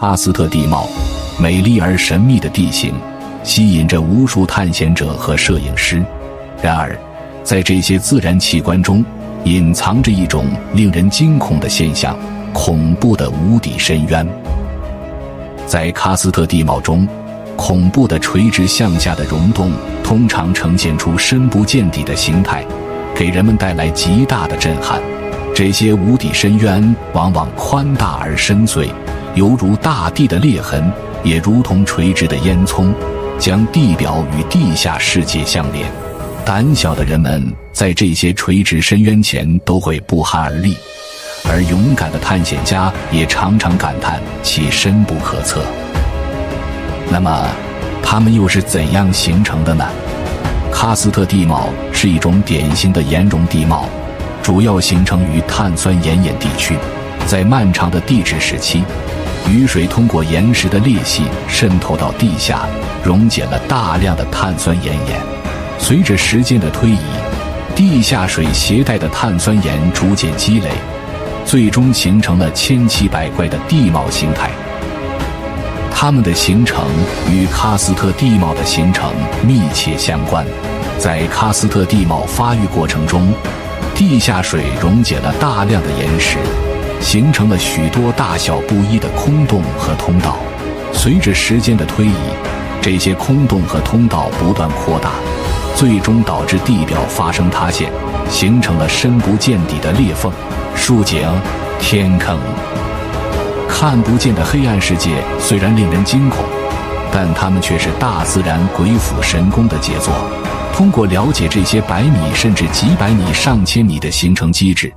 喀斯特地貌，美丽而神秘的地形，吸引着无数探险者和摄影师。然而，在这些自然奇观中，隐藏着一种令人惊恐的现象——恐怖的无底深渊。在喀斯特地貌中，恐怖的垂直向下的溶洞通常呈现出深不见底的形态，给人们带来极大的震撼。这些无底深渊往往宽大而深邃，犹如大地的裂痕，也如同垂直的烟囱，将地表与地下世界相连。胆小的人们在这些垂直深渊前都会不寒而栗，而勇敢的探险家也常常感叹其深不可测。那么，它们又是怎样形成的呢？喀斯特地貌是一种典型的岩溶地貌，主要形成于碳酸盐岩地区。在漫长的地质时期，雨水通过岩石的裂隙渗透到地下，溶解了大量的碳酸盐盐。随着时间的推移，地下水携带的碳酸盐逐渐积累，最终形成了千奇百怪的地貌形态。它们的形成与喀斯特地貌的形成密切相关。在喀斯特地貌发育过程中，地下水溶解了大量的岩石，形成了许多大小不一的空洞和通道。随着时间的推移，这些空洞和通道不断扩大。最终导致地表发生塌陷，形成了深不见底的裂缝、竖井、天坑。看不见的黑暗世界虽然令人惊恐，但它们却是大自然鬼斧神工的杰作。通过了解这些百米甚至几百米、上千米的形成机制，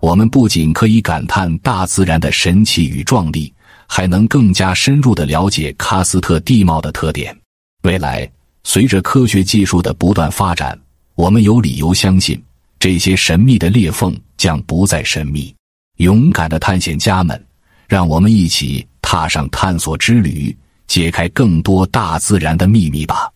我们不仅可以感叹大自然的神奇与壮丽，还能更加深入的了解喀斯特地貌的特点。未来。随着科学技术的不断发展，我们有理由相信，这些神秘的裂缝将不再神秘。勇敢的探险家们，让我们一起踏上探索之旅，揭开更多大自然的秘密吧。